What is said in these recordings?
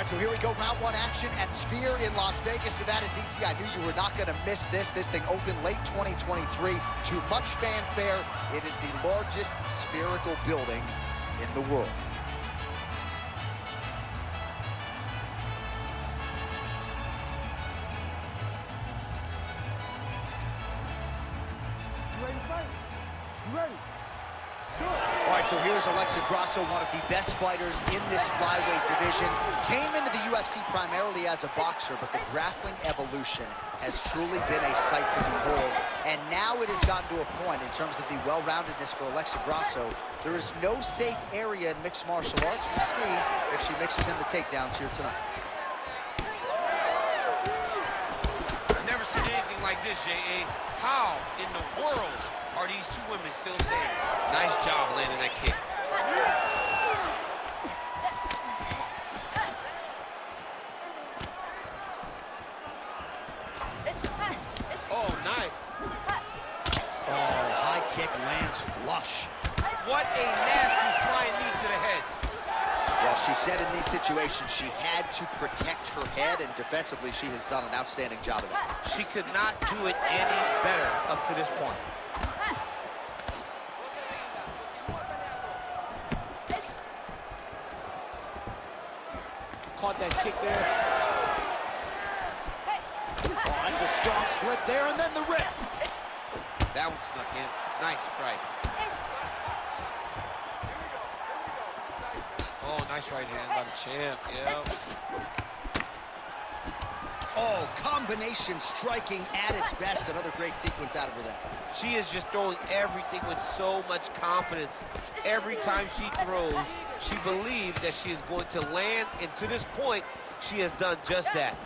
right, so here we go, round one action at Sphere in Las Vegas, Nevada, DC. I knew you were not going to miss this. This thing opened late 2023 to much fanfare. It is the largest spherical building in the world. Ready to fight? Ready? All right, so here's Alexa Grasso, one of the best fighters in this flyweight division. Came into the UFC primarily as a boxer, but the grappling evolution has truly been a sight to behold. And now it has gotten to a point in terms of the well-roundedness for Alexa Grasso. There is no safe area in mixed martial arts. We'll see if she mixes in the takedowns here tonight. I've never seen anything like this, J.A. How in the world are these two women still standing? Nice job landing that kick. Oh, nice. Oh, high kick lands flush. What a nasty flying knee to the head. Well, she said in these situations she had to protect her head, and defensively she has done an outstanding job of that. She could not do it any better up to this point. Caught that kick there. Oh, that's a strong slip there, and then the rip. That one snuck in. Nice strike. Oh, nice right hand by the champ. Yeah. Oh, combination striking at its best. Another great sequence out of her there. She is just throwing everything with so much confidence. Every time she throws, she believes that she is going to land, and to this point, she has done just that.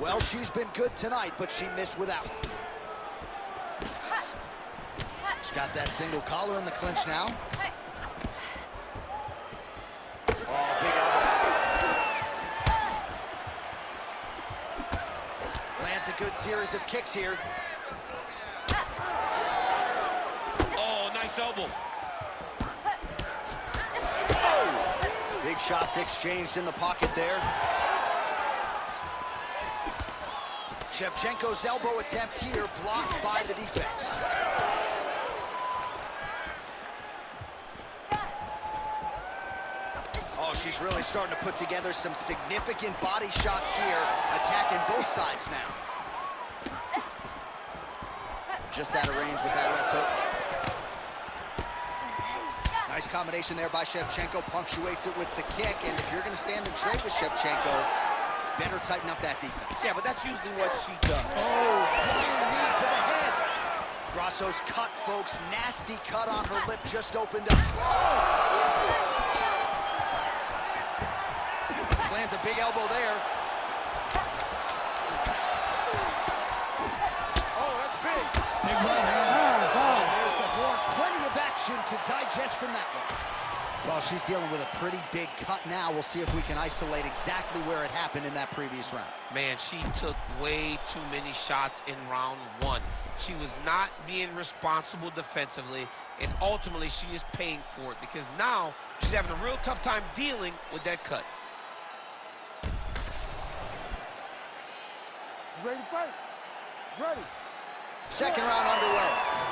Well, she's been good tonight, but she missed without. She's got that single collar in the clinch now. Lands a good series of kicks here. Oh, nice elbow. Oh! Big shots exchanged in the pocket there. Shevchenko's elbow attempt here blocked by the defense. Oh, she's really starting to put together some significant body shots here, attacking both sides now. Just out of range with that left hook. Nice combination there by Shevchenko, punctuates it with the kick, and if you're gonna stand and trade with Shevchenko, better tighten up that defense. Yeah, but that's usually what she does. Oh, knee to the head. Grasso's cut, folks. Nasty cut on her lip just opened up. Lands a big elbow there. Oh, that's big. Big right hand. Oh, there's the horn. Plenty of action to digest from that one. Well, she's dealing with a pretty big cut now. We'll see if we can isolate exactly where it happened in that previous round. Man, she took way too many shots in round one. She was not being responsible defensively, and ultimately she is paying for it because now she's having a real tough time dealing with that cut. Ready to fight? Ready. Second round underway.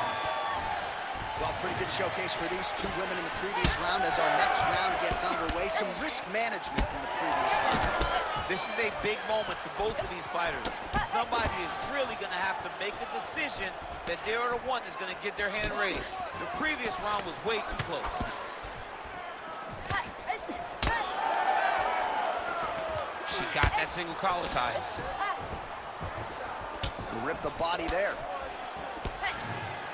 Well, pretty good showcase for these two women in the previous round as our next round gets underway. Some risk management in the previous fight. This is a big moment for both of these fighters. Somebody is really going to have to make a decision that they're the one that's going to get their hand raised. The previous round was way too close. She got that single collar tie. Rip the body there.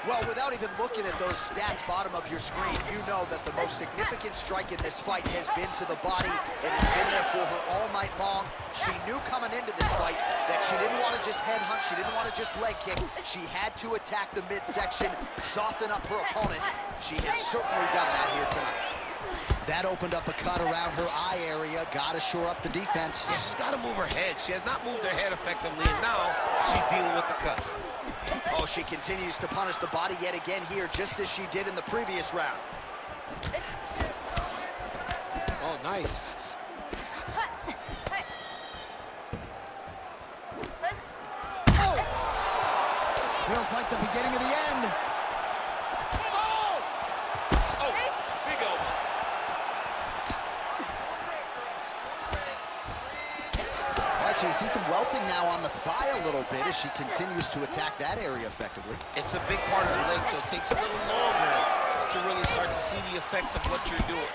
Well, without even looking at those stats bottom of your screen, you know that the most significant strike in this fight has been to the body. It has been there for her all night long. She knew coming into this fight that she didn't want to just headhunt, she didn't want to just leg kick. She had to attack the midsection, soften up her opponent. She has certainly done that here tonight. That opened up a cut around her eye area. Got to shore up the defense. Yeah, she's got to move her head. She has not moved her head effectively, and now she's dealing with the cut. Oh, she continues to punish the body yet again here, just as she did in the previous round. Oh, nice. Feels like the beginning of the end. Oh! Oh, big elbow. All right, so you see some welting now on the thigh a little bit as she continues to attack that area effectively. It's a big part of the leg, so it takes a little longer to really start to see the effects of what you're doing.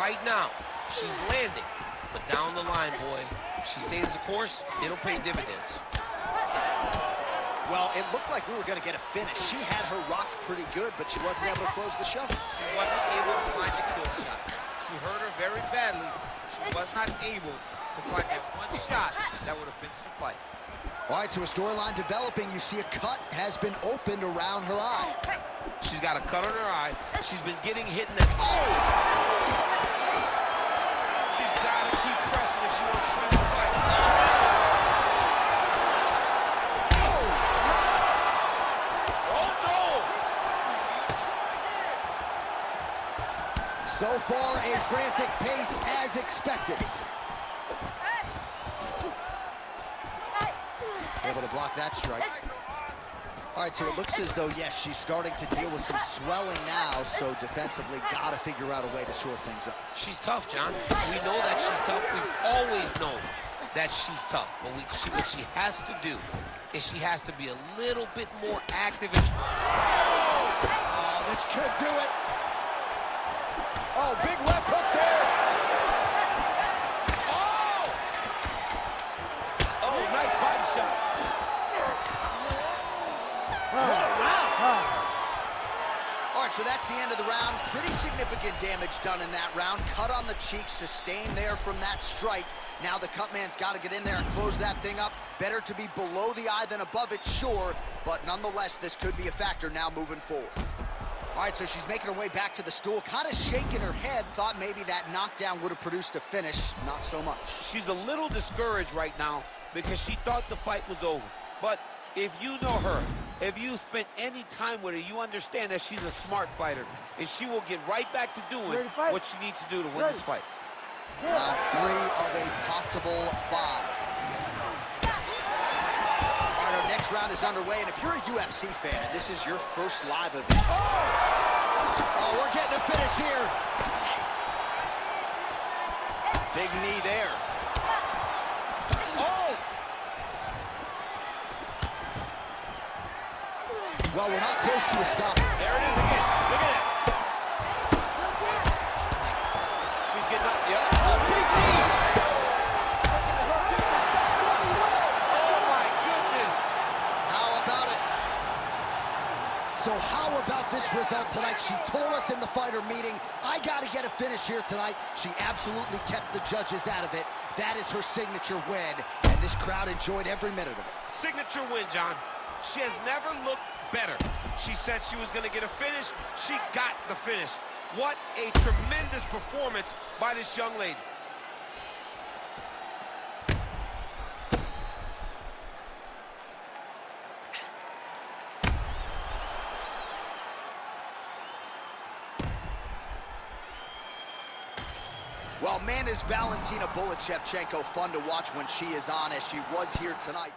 Right now, she's landing, but down the line, boy, if she stays the course, it'll pay dividends. Well, it looked like we were going to get a finish. She had her rocked pretty good, but she wasn't able to close the show. She wasn't able to find the kill shot. She hurt her very badly. She was not able one shot that would have finished the fight. All right, so a storyline developing. You see a cut has been opened around her eye. She's got a cut on her eye. She's been getting hit in the... Oh! She's got to keep pressing if she wants to finish the fight. Oh, Oh! Oh, no! So far, a frantic pace as expected. Able to block that strike. All right, so it looks as though, yes, she's starting to deal with some swelling now, so defensively, got to figure out a way to shore things up. She's tough, John. We know that she's tough. We've always known that she's tough. But we, she, what she has to do is she has to be a little bit more active. And, Oh, this could do it. Oh, big left hook there. So that's the end of the round. Pretty significant damage done in that round. Cut on the cheek, sustained there from that strike. Now the cut man's got to get in there and close that thing up. Better to be below the eye than above it, sure. But nonetheless, this could be a factor now moving forward. All right, so she's making her way back to the stool, kind of shaking her head. Thought maybe that knockdown would have produced a finish. Not so much. She's a little discouraged right now because she thought the fight was over. But if you know her, if you spent any time with her, you understand that she's a smart fighter. And she will get right back to doing to what she needs to do to win Ready. this fight. Round uh, three of a possible five. All right, our next round is underway, and if you're a UFC fan and this is your first live event, oh! oh, we're getting a finish here. Big knee there. Oh! Well, we're not close to a stop. There it is again. Look at that. She's getting up. Yep. Oh, big knee. Oh, my goodness. How about it? So how about this result tonight? She told us in the fighter meeting, I got to get a finish here tonight. She absolutely kept the judges out of it. That is her signature win, and this crowd enjoyed every minute of it. Signature win, John. She has never looked better. She said she was going to get a finish. She got the finish. What a tremendous performance by this young lady. Well, man, is Valentina Bullet Shevchenko fun to watch when she is on, as she was here tonight.